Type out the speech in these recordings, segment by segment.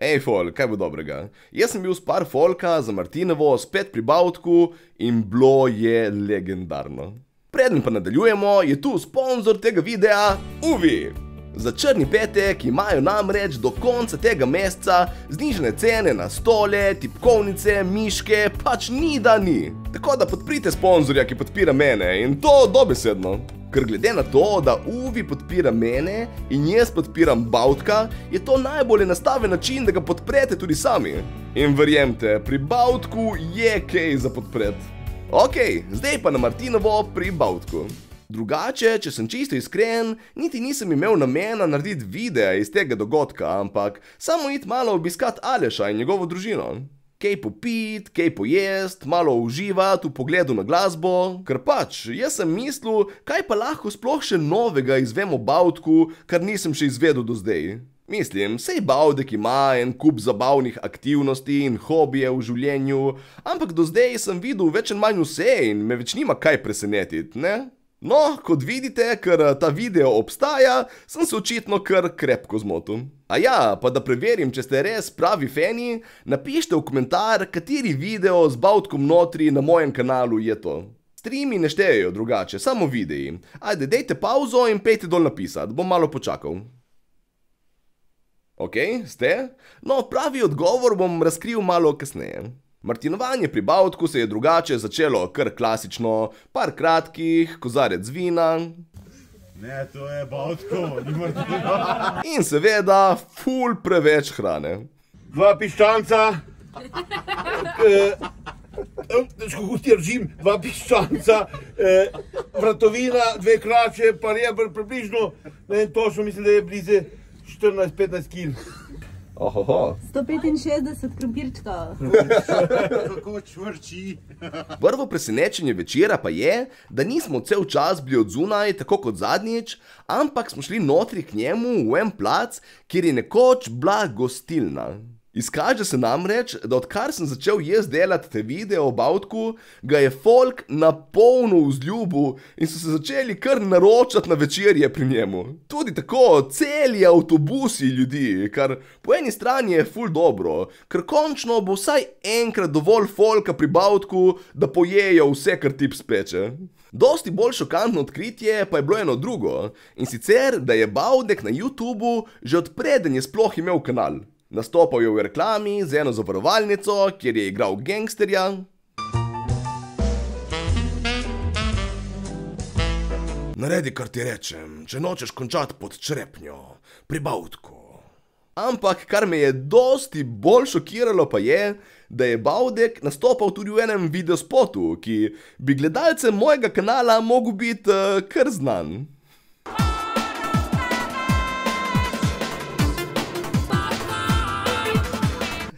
Ej, folk, kaj bo dobrega? Jaz sem bil s par folka za Martinovo spet pri Bautku in bilo je legendarno. Preden pa nadaljujemo, je tu sponzor tega videa Uvi. Za črni petek imajo namreč do konca tega meseca znižene cene na stole, tipkovnice, miške, pač ni da ni. Tako da podprite sponzorja, ki podpira mene in to dobesedno. Ker glede na to, da Uvi podpira mene in jaz podpiram Bautka, je to najbolje nastaven način, da ga podprete tudi sami. In verjemte, pri Bautku je kaj za podpret. Ok, zdaj pa na Martinovo pri Bautku. Drugače, če sem čisto iskren, niti nisem imel namena narediti videa iz tega dogodka, ampak samo iti malo obiskat Aleša in njegovo družino. Kaj popit, kaj pojest, malo uživati v pogledu na glasbo, ker pač, jaz sem mislil, kaj pa lahko sploh še novega izvem o Bautku, kar nisem še izvedel do zdaj. Mislim, sej Baudek ima en kup zabavnih aktivnosti in hobije v življenju, ampak do zdaj sem videl več ali manj vse in me več nima kaj presenetiti, ne? No, kot vidite, ker ta video obstaja, sem se očitno kar krepko zmotil. A ja, pa da preverim, če ste res pravi fani, napište v komentar, kateri video z Bautkom notri na mojem kanalu je to. Streami ne štejejo drugače, samo videi. Ajde, dejte pauzo in pejte dol napisat, bom malo počakal. Ok, ste? No, pravi odgovor bom razkril malo kasneje. Martinovanje pri Bautku se je drugače začelo kar klasično, par kratkih, kozarec vina. Ne, to je Bautko, ni Martinova. In seveda, ful preveč hrane. Dva piščanca. Težko kot držim, dva piščanca, eh, vratovina, dve krače, pa rebr približno, ne vem točno, mislim, da je blizu 14-15 kg. Ohoho. 165 krompirčkov. Kako čvrči. Prvo presenečenje večera pa je, da nismo cel čas bili od zunaj, tako kot zadnjič, ampak smo šli notri k njemu v en plac, kjer je nekoč bila gostilna. Izkaže se namreč, da odkar sem začel jaz delati te videe o Bautku, ga je folk na polno vzljubil in so se začeli kar naročati na večerje pri njemu. Tudi tako, celi avtobusi ljudi, kar po eni strani je ful dobro, ker končno bo vsaj enkrat dovolj folka pri Bautku, da pojejo vse, kar tip speče. Dosti bolj šokantno odkritje pa je bilo eno drugo, in sicer, da je Baudek na YouTubu že odpreden je sploh imel kanal. Nastopal je v reklami z eno zavarovalnico, kjer je igral gangsterja. Naredi, kar ti rečem, če nočeš končati pod črepnjo, pri Bautku. Ampak kar me je dosti bolj šokiralo pa je, da je Baudek nastopal tudi v enem videospotu, ki bi gledalcem mojega kanala mogel biti uh, kar znan.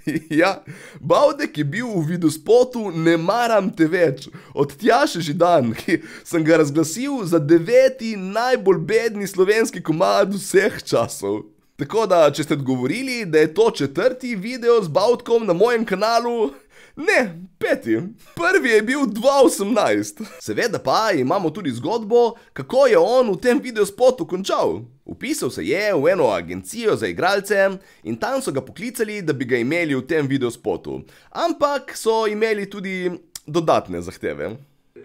Ja, Baudek je bil v videospotu Ne maram te več, od Tjaše Židan, ki sem ga razglasil za deveti najbolj bedni slovenski komad vseh časov. Tako da, če ste odgovorili, da je to četrti video z Bautkom na mojem kanalu, ne, peti. Prvi je bil 2018. Seveda pa imamo tudi zgodbo, kako je on v tem videospotu končal. Upisal se je v eno agencijo za igralce in tam so ga poklicali, da bi ga imeli v tem videospotu. Ampak so imeli tudi dodatne zahteve.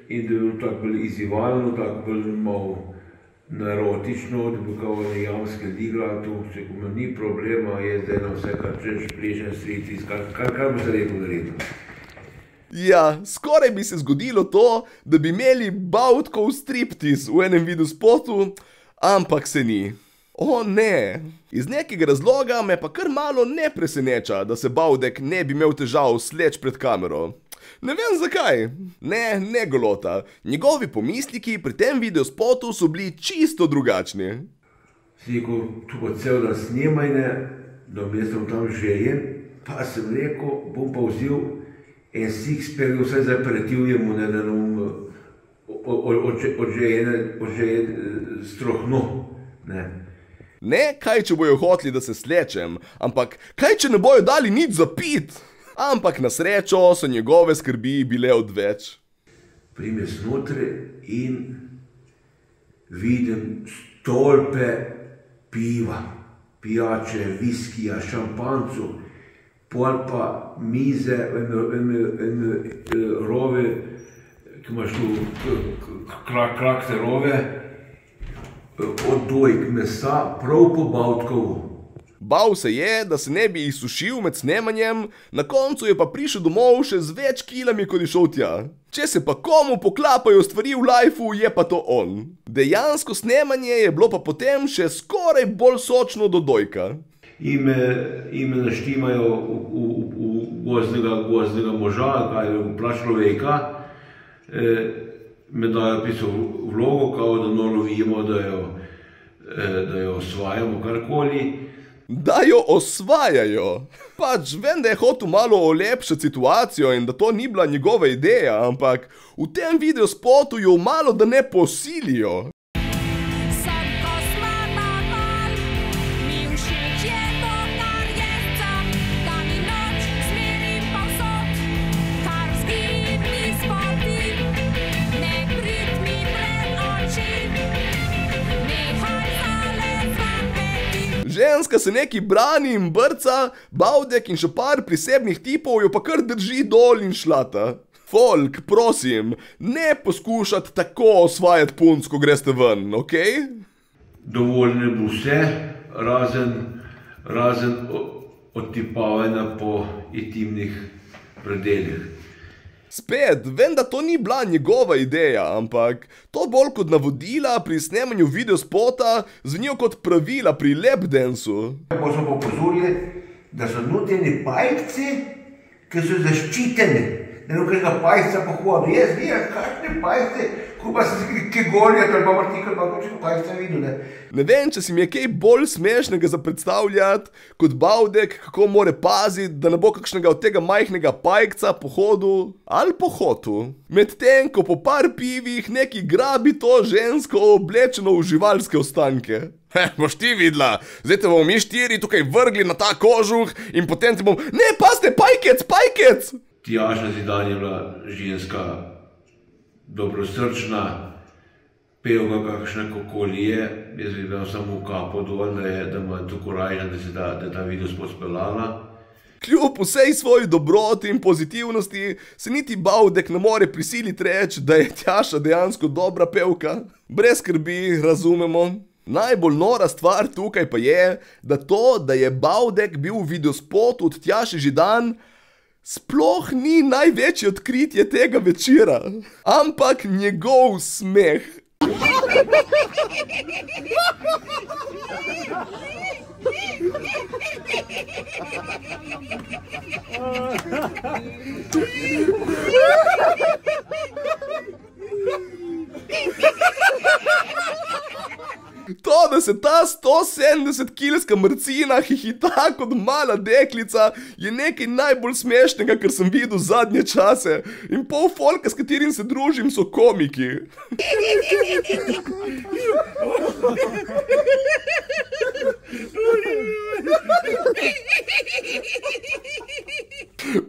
In da je bilo tako bolj izzivalno, tako bolj malo bi kao jamske digla, tu če kuma ni problema, je zdaj na vse, kar češ, plešen, strici, kar, kar, kar bi se rekel naredil. Ja, skoraj bi se zgodilo to, da bi imeli Bautkov striptiz v enem videospotu, ampak se ni. O ne, iz nekega razloga me pa kar malo ne preseneča, da se Baudek ne bi imel težav sleč pred kamero. Ne vem zakaj. Ne, ne golota. Njegovi pomisliki pri tem videospotu so bili čisto drugačni. Si rekel, tu pa cel dan snemajne, da vmes sem tam žejen, pa sem rekel, bom pa vzel en sixpack, vsaj za aperitiv je mu ne da nam odžejen strohno. Ne. Ne, kaj če bojo hoteli, da se slečem, ampak kaj če ne bojo dali nič za pit? Ampak na srečo so njegove skrbi bile odveč. Prime znotraj in vidim stolpe piva. pijače, viskija, šampancu, pol pa mize, ene, ene, ene eh, rove, ki imaš tu k- k- krak, krakte rove, eh, od dojk mesa, prav po Bavtkovu. Bal se je, da se ne bi izsušil med snemanjem, na koncu je pa prišel domov še z več kilami, kot je šel tja. Če se pa komu poklapajo stvari v lifeu, je pa to on. Dejansko snemanje je bilo pa potem še skoraj bolj sočno do dojka. Ime, ime naštimajo v, v, v, gozdnega, gozdnega moža, kaj je v plačloveka, e, me dajo pisal vlogo, kao da no lovimo, da jo, e, da jo osvajamo karkoli. Da jo osvajajo. Pač vem, da je hotel malo olepšati situacijo in da to ni bila njegova ideja, ampak v tem videospotu jo malo da ne posilijo. Ženska se neki brani in brca, Bavdek in še par prisebnih tipov jo pa kar drži dol in šlata. Folk, prosim, ne poskušati tako osvajati punc, ko greste ven, ok? Dovoljno bo vse, razen, razen o- odtipavanja po intimnih predeljih. Spet, vem, da to ni bila njegova ideja, ampak to bolj kot navodila pri snemanju videospota zvenijo kot pravila pri lepdensu. Ko smo pa opozorili, da so nudeni pajci, ki so zaščiteni. Ne vem, kakega pajca po hodu. Jaz vem, kakšne pajce, ko pa se ki golijo, ali pa vrtikal, pa kakšne pajce videl. Ne. Ne vem, če si mi je kaj bolj smešnega za predstavljati kot Bavdek, kako more paziti, da ne bo kakšnega od tega majhnega pajkca po hodu ali po hotu. Medtem ko po par pivih neki grabi to žensko oblečeno v živalske ostanke. He, boš ti videla, zdaj te bomo mi štiri tukaj vrgli na ta kožuh in potem ti bom, ne, paste, pajkec, pajkec! Tjaša Zidan je bila ženska dobrosrčna, pevka kakšna kokoli je, jaz bi dal samo kapo dol, da, je, da ima tako rajna, da se da, da je ta video spod speljala. Kljub vsej svoji dobroti in pozitivnosti, se niti Bavdek ne more prisiliti reči, da je Tjaša dejansko dobra pevka. Brez skrbi, razumemo. Najbolj nora stvar tukaj pa je, da to, da je Bavdek bil v videospotu od Tjaše Židan, sploh ni največje odkritje tega večera, ampak njegov smeh. To, da se ta 170-kilska mrcina hihita kot mala deklica, je nekaj najbolj smešnega, kar sem videl zadnje čase. In pol folka, s katerim se družim, so komiki.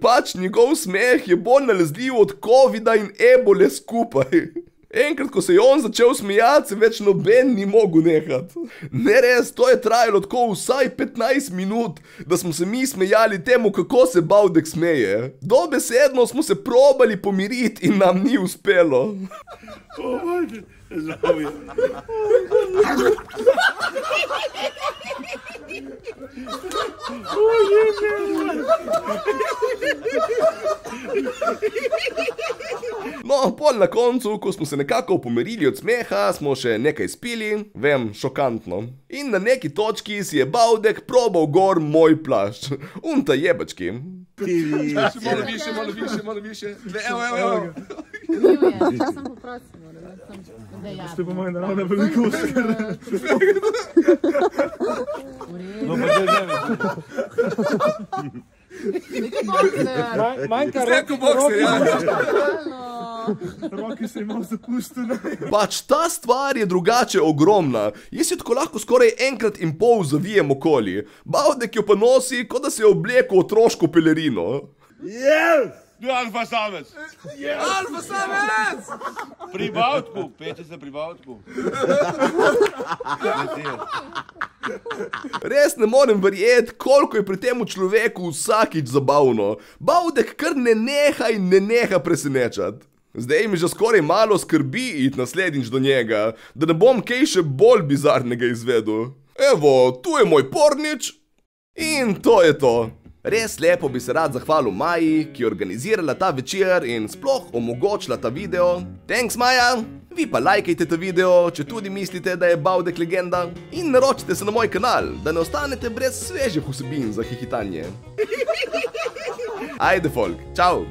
Pač njegov smeh je bolj nalezljiv od COVID-a in ebole skupaj. Enkrat, ko se je on začel smejati, se več noben ni mogel nehati. Ne res, to je trajalo tako vsaj 15 minut, da smo se mi smejali temu, kako se Bavdek smeje. Dobesedno smo se probali pomiriti in nam ni uspelo. Zdravje. No, pol na koncu, ko smo se nekako pomirili od smeha, smo še nekaj spili, vem, šokantno. In na neki točki si je Bavdek probal gor moj plašč, unta jebački. Malo više, malo više, malo više. Evo, evo, evo. Čas sem poprosil, da je Ste po mojem naravnem veliko uskar. No, pa zdaj ne vem. Manj- Manjka Rekel bokser, ja. Roki se imam zapustili. Pač ta stvar je drugače ogromna. Jaz jo tako lahko skoraj enkrat in pol zavijem okoli. Bavdek jo pa nosi, kot da se je oblekel v otroško pelerino. Du alfa samec. Alfa samec! Pri Bavtku, pete se pri Bavtku. Res ne morem verjeti, koliko je pri tem človeku vsakič zabavno. Bavdek kar ne neha in ne neha presenečati. Zdaj mi že skoraj malo skrbi iti naslednjič do njega, da ne bom kaj še bolj bizarnega izvedel. Evo, tu je moj pornič in to je to. Res lepo bi se rad zahvalil Maji, ki je organizirala ta večer in sploh omogočila ta video. Thanks, Maja! Vi pa lajkajte ta video, če tudi mislite, da je Bavdek legenda. In naročite se na moj kanal, da ne ostanete brez svežih vsebin za hihitanje. Ajde, folk, čau!